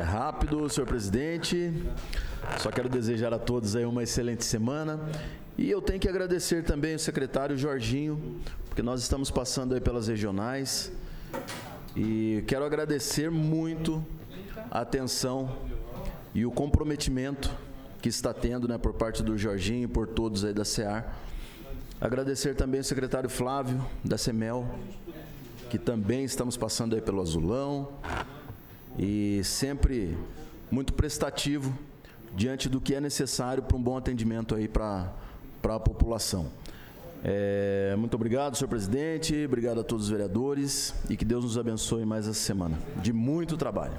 rápido, senhor presidente. Só quero desejar a todos aí uma excelente semana. E eu tenho que agradecer também o secretário Jorginho, porque nós estamos passando aí pelas regionais. E quero agradecer muito a atenção e o comprometimento que está tendo né, por parte do Jorginho e por todos aí da SEAR. Agradecer também o secretário Flávio da CEMEL, que também estamos passando aí pelo Azulão e sempre muito prestativo diante do que é necessário para um bom atendimento aí para a população. É, muito obrigado, senhor presidente, obrigado a todos os vereadores e que Deus nos abençoe mais essa semana de muito trabalho.